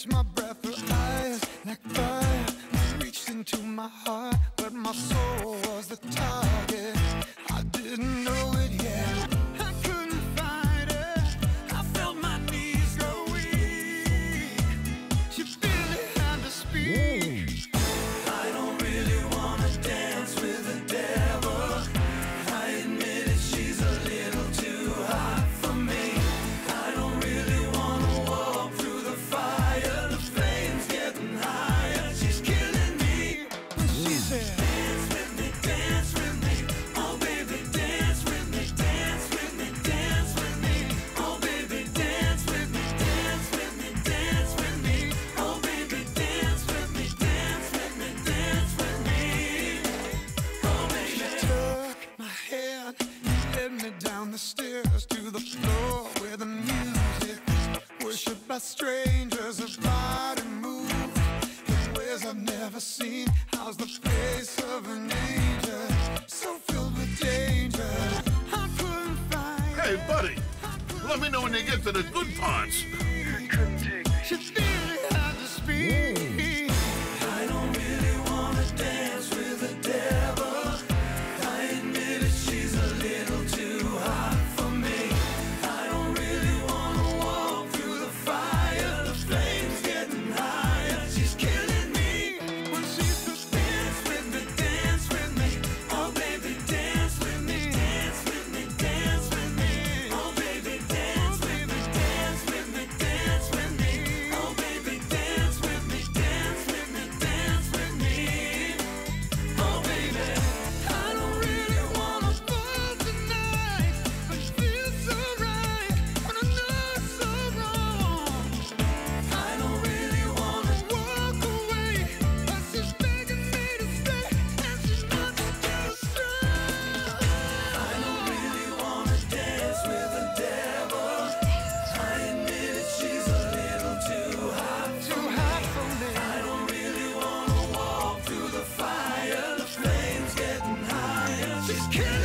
catch my breath, her eyes like fire reached into my heart, but my soul was the target. Down the stairs to the floor where the music, worshipped by strangers, her body moved in ways I've never seen. How's the face of an angel, so filled with danger? Hey, buddy, let me know when you get to the good parts. just kidding.